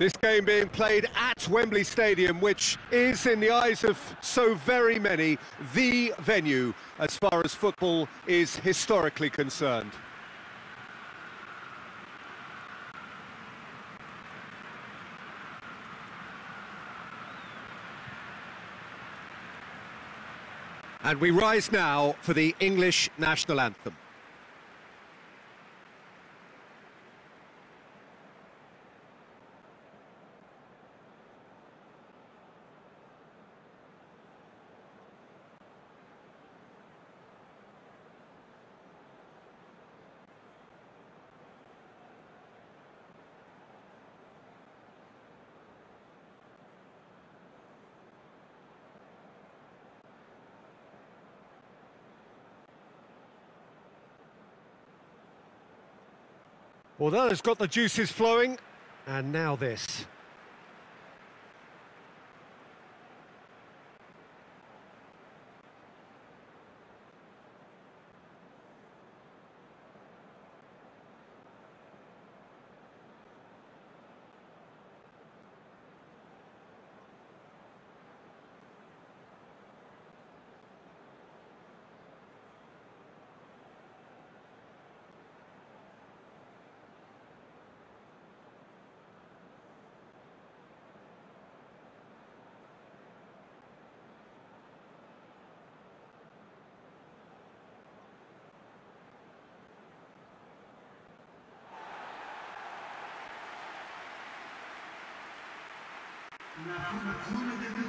This game being played at Wembley Stadium, which is, in the eyes of so very many, the venue as far as football is historically concerned. And we rise now for the English national anthem. Well, that has got the juices flowing, and now this.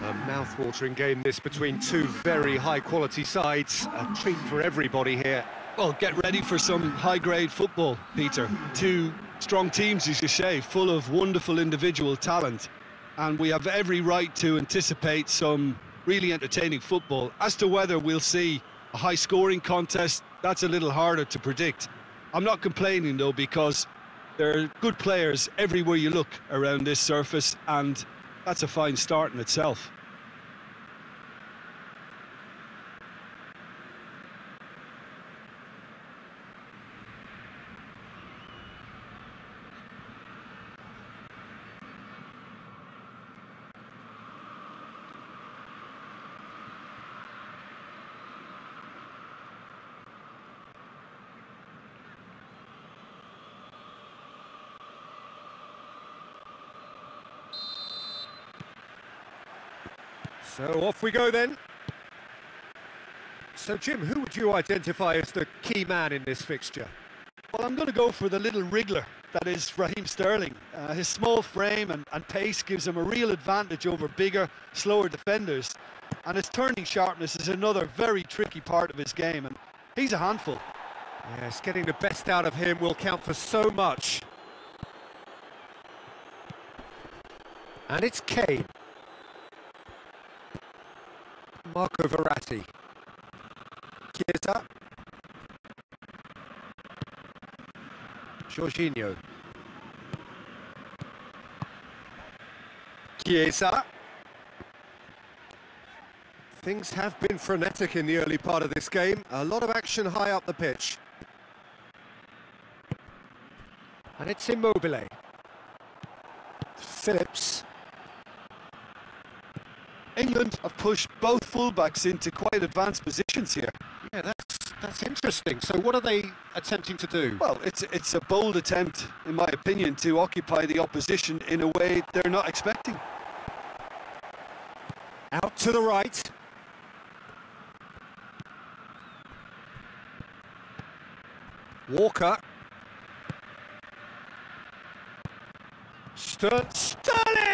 A mouth-watering game this between two very high-quality sides. A treat for everybody here. Well, get ready for some high-grade football, Peter. Two strong teams, as you say, full of wonderful individual talent. And we have every right to anticipate some really entertaining football. As to whether we'll see a high-scoring contest, that's a little harder to predict. I'm not complaining, though, because there are good players everywhere you look around this surface, and that's a fine start in itself. So off we go then. So Jim, who would you identify as the key man in this fixture? Well, I'm going to go for the little wriggler that is Raheem Sterling. Uh, his small frame and, and pace gives him a real advantage over bigger, slower defenders. And his turning sharpness is another very tricky part of his game, and he's a handful. Yes, getting the best out of him will count for so much. And it's Kane. Marco Verratti. Chiesa. Jorginho. Chiesa. Things have been frenetic in the early part of this game. A lot of action high up the pitch. And it's Immobile. Phillips. England have pushed both fullbacks into quite advanced positions here. Yeah, that's that's interesting. So what are they attempting to do? Well, it's it's a bold attempt, in my opinion, to occupy the opposition in a way they're not expecting. Out to the right. Walker. Ster Sterling!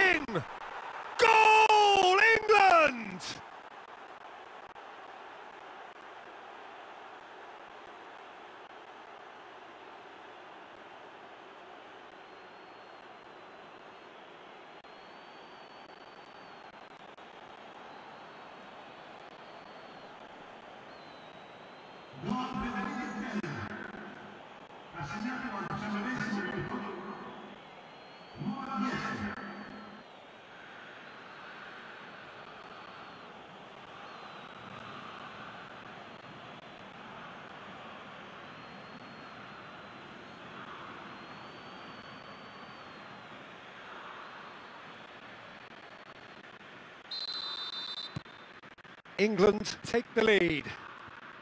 England take the lead.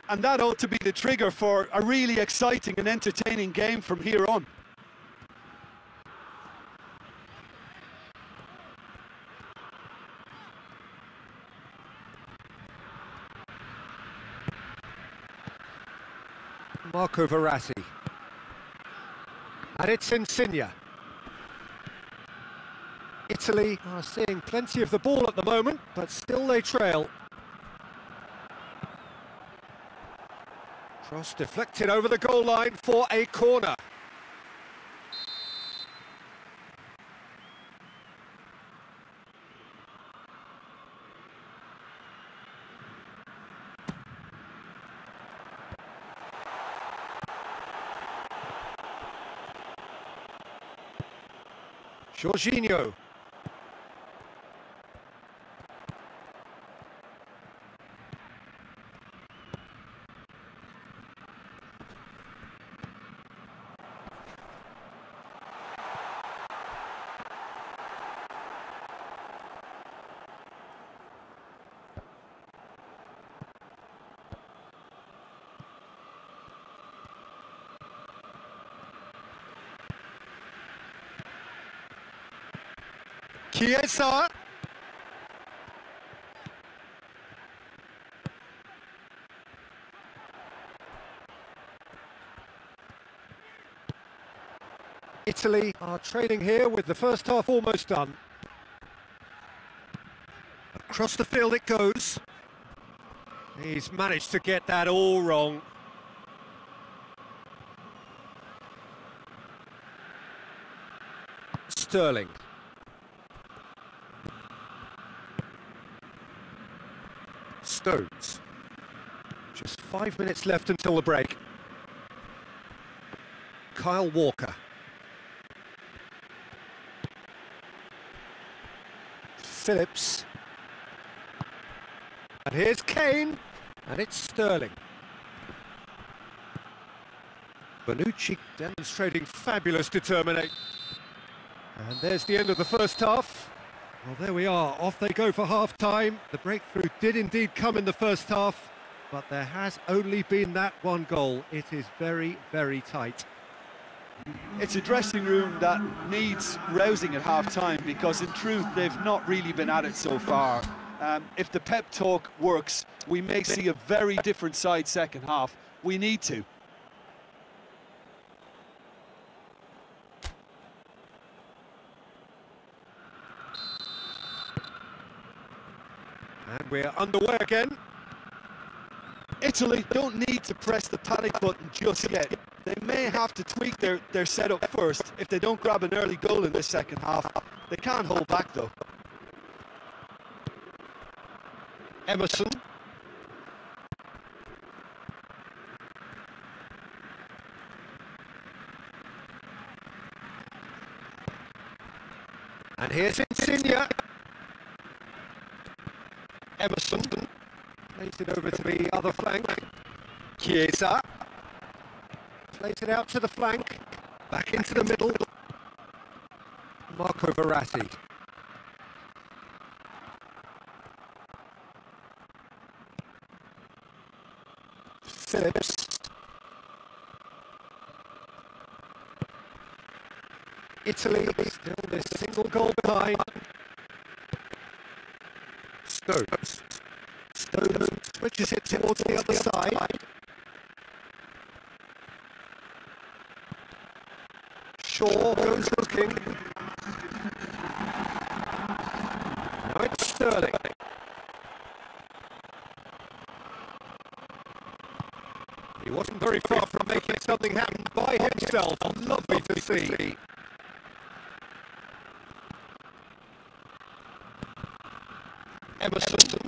And that ought to be the trigger for a really exciting and entertaining game from here on. Marco Verratti. And it's Insigne. Italy are seeing plenty of the ball at the moment, but still they trail. Cross deflected over the goal line for a corner. Jorginho. Chiesa. Italy are trailing here with the first half almost done. Across the field it goes. He's managed to get that all wrong. Sterling. Stones. Just five minutes left until the break. Kyle Walker. Phillips. And here's Kane. And it's Sterling. Bonucci demonstrating fabulous determination. And there's the end of the first half. Well, there we are. Off they go for half-time. The breakthrough did indeed come in the first half, but there has only been that one goal. It is very, very tight. It's a dressing room that needs rousing at half-time because, in truth, they've not really been at it so far. Um, if the pep talk works, we may see a very different side second half. We need to. And we're underway again. Italy don't need to press the panic button just yet. They may have to tweak their, their setup first if they don't grab an early goal in the second half. They can't hold back though. Emerson. And here's Insigne. Emerson plays it over to the other flank. Chiesa plays it out to the flank, back into the middle. Marco Verratti. Phillips. Italy is still this single goal behind. Stones. Stones switches it towards the other side. Shaw goes looking. Now it's Sterling. He wasn't very far from making something happen by himself. Lovely to see. Emerson.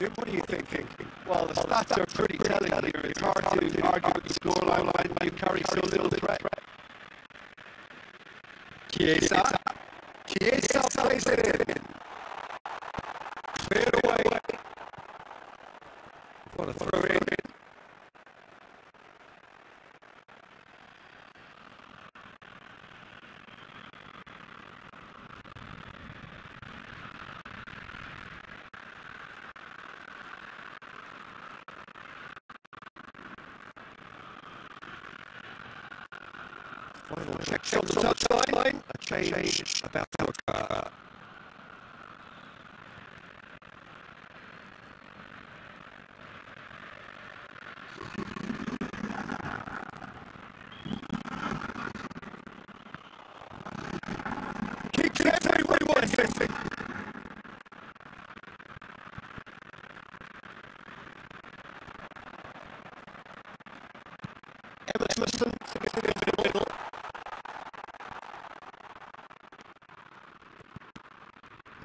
Jim, what are you thinking? Well, the stats are pretty telling here. It's hard to argue with the scoreline when you carry so little threat. Chiesa. Chiesa plays it in. Cleared away. What a throw in. Final checks on the touchline. A change about to occur. Keeps everyone guessing. Emerson sticks it into the middle.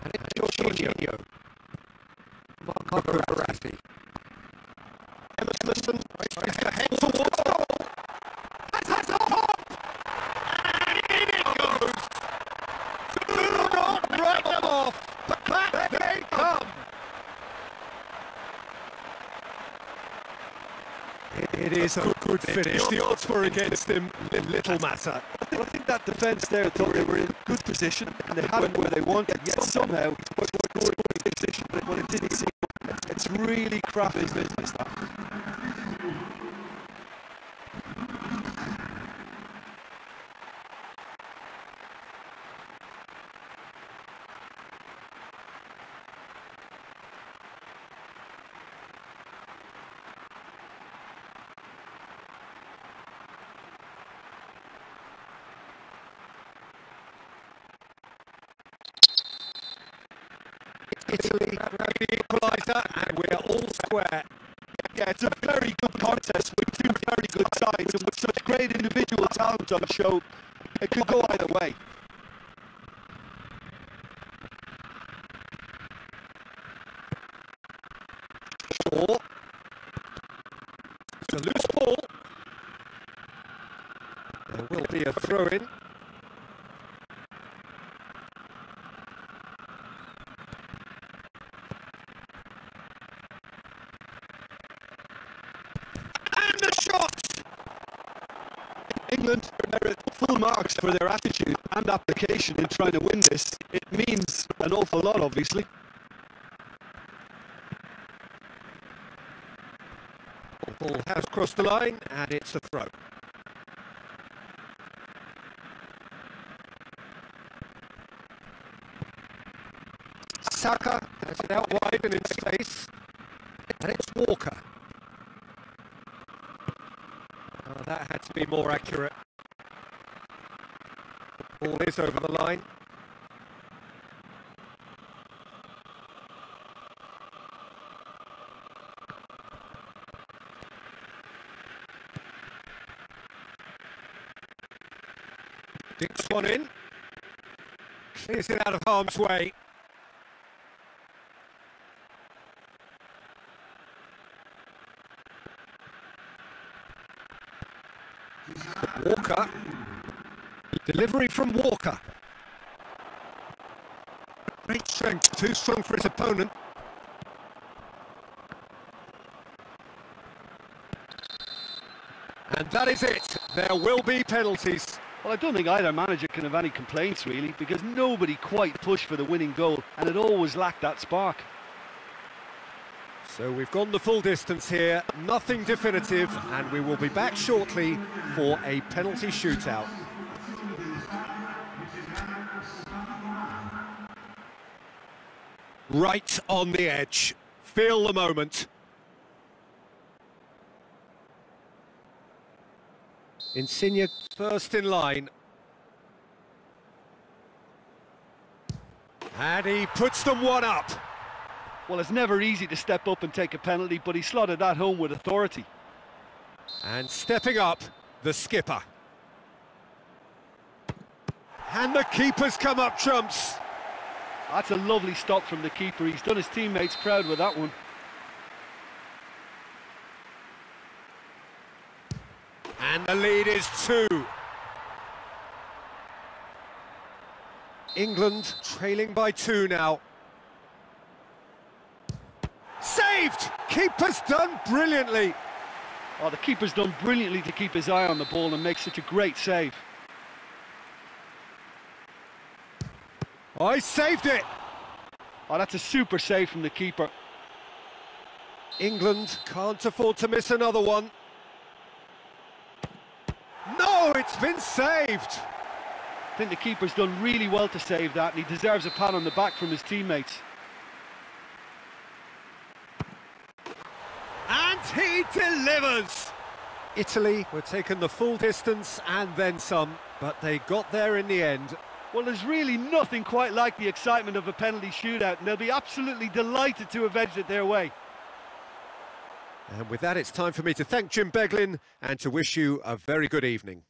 And it's Jorginho. Marco Verratti. Emerson tries to head towards goal. Has a hop! And it goes! Do not write them off! Back they come! It is a good finish. The odds were against him. Little matter. I think that defence there thought they were in good position and they had it where they wanted, yet somehow but it didn't seem, really crafty business that. Italy grab the equaliser and we're all square. Yeah, it's a very good contest with two very good sides and with such great individual talent on show. It could go either way. Shaw. It's a loose ball. There will be a throw in. And the shot! England merit full marks for their attitude and application in trying to win this. It means an awful lot, obviously. Ball has crossed the line and it's a throw. Saka has it out wide and in space. And it's Walker. Oh, that had to be more accurate. Ball is over the line. Dicks one in. Clears it out of harm's way. Walker. Delivery from Walker. Great strength, too strong for his opponent. And that is it. There will be penalties. Well, I don't think either manager can have any complaints, really, because nobody quite pushed for the winning goal, and it always lacked that spark. So we've gone the full distance here, nothing definitive, and we will be back shortly for a penalty shootout. Right on the edge. Feel the moment. Insigne first in line. And he puts them one up. Well, it's never easy to step up and take a penalty, but he slotted that home with authority. And stepping up, the skipper. And the keeper's come up trumps. That's a lovely stop from the keeper. He's done his teammates proud with that one. And the lead is two. England trailing by two now. Saved! Keeper's done brilliantly. Oh, the keeper's done brilliantly to keep his eye on the ball and make such a great save. Oh, he saved it. Oh, that's a super save from the keeper. England can't afford to miss another one. No, it It's been saved. I think the keeper's done really well to save that, and he deserves a pat on the back from his teammates. And he delivers. Italy were taken the full distance and then some, but they got there in the end. Well, there's really nothing quite like the excitement of a penalty shootout, and they'll be absolutely delighted to have edged it their way. And with that, it's time for me to thank Jim Beglin and to wish you a very good evening.